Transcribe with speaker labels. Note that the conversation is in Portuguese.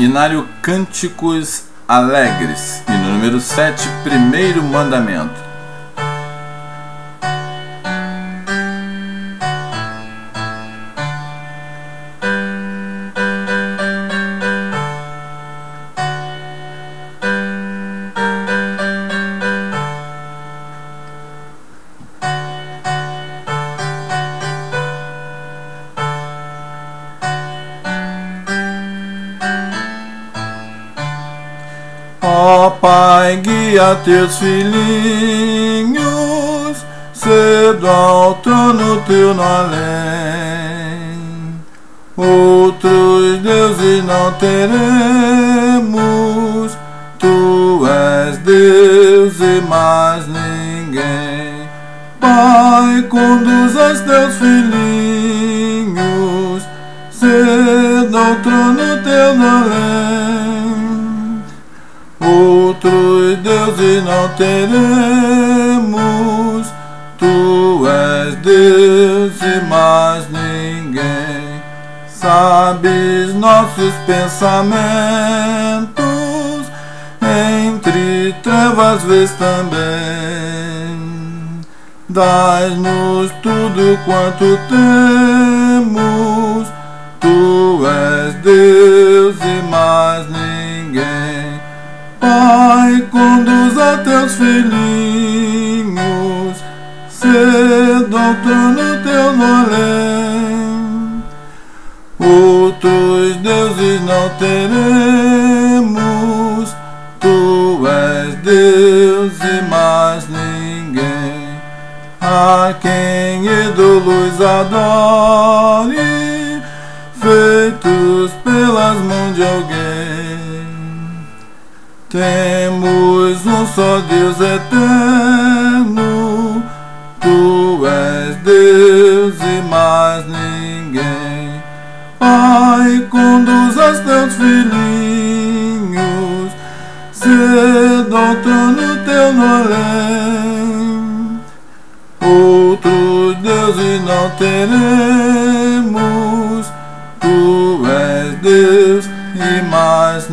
Speaker 1: Inário Cânticos Alegres. E no número 7, primeiro mandamento.
Speaker 2: Pai, guia teus filhinhos, cedo ao trono teu no além. Outros deuses não teremos, tu és Deus e mais ninguém. Pai, conduz teus filhinhos, cedo ao trono teu no além outros deuses não teremos. Tu és Deus e mais ninguém. Sabes nossos pensamentos, entre trevas vês também. Dás-nos tudo quanto temos. Tu és Deus e mais ninguém. Pai, conduza teus filhinhos, cedo trono teu no além. Outros deuses não teremos, tu és Deus e mais ninguém. A quem ídolos adore, feitos pelas mãos de alguém. Temos um só Deus eterno, Tu és Deus e mais ninguém. Pai, conduz os teus filhinhos, cedo ao trono teu no além. Outros deuses não teremos, Tu és Deus e mais